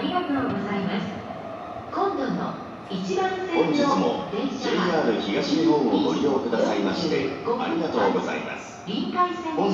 ありがとうございます。今度の一番本線のも電車は JR 東日本をご利用くださいましてありがとうございます。臨海線の